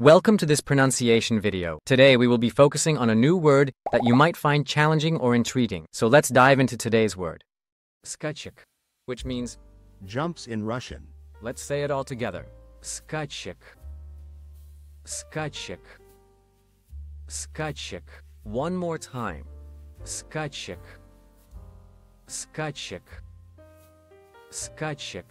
Welcome to this pronunciation video. Today we will be focusing on a new word that you might find challenging or intriguing. So let's dive into today's word. Skachek, which means, Jumps in Russian. let's say it all together. Skachek. Skachek. Skachek. One more time. Skachek. Skachek. Skachek.